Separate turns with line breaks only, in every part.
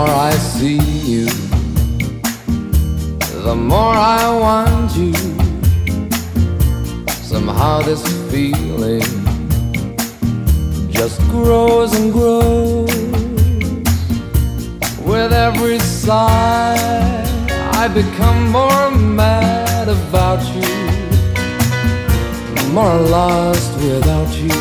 more I see you, the more I want you. Somehow this feeling just grows and grows. With every sigh, I become more mad about you, more lost without you.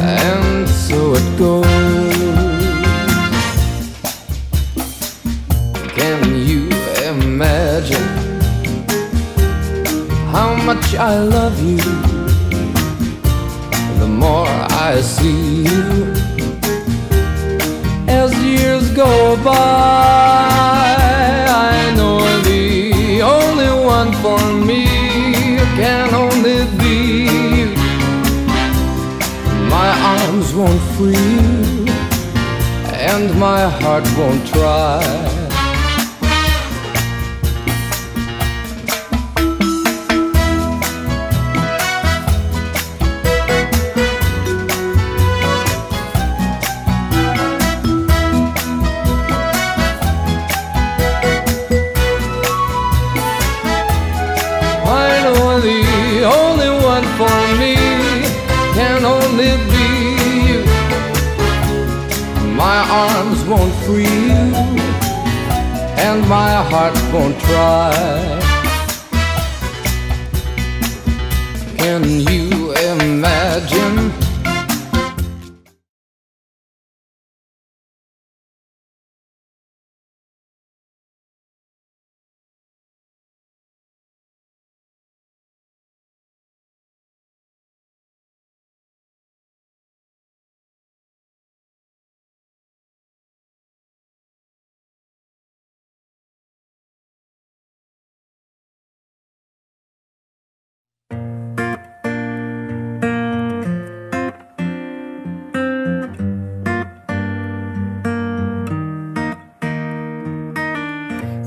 And so it goes. Can you imagine how much I love you? The more I see you as years go by, I know the only one for me can only be. My arms won't free you, and my heart won't try. One for me can only be you. My arms won't free you, and my heart won't try. Can you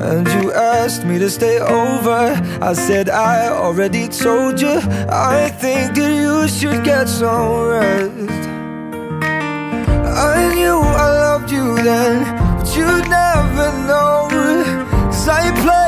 And you asked me to stay over. I said, I already told you. I think that you should get some rest. I knew I loved you then, but you'd never know. Cause I played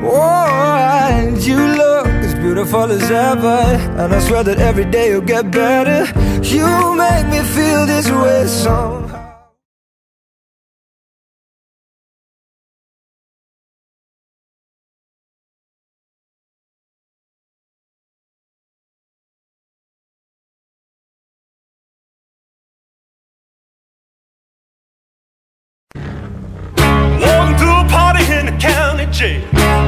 Oh, and you look as beautiful as ever And I swear that every day you'll get better You make me feel this way somehow
Walking a party in county jail.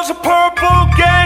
Was a purple gang.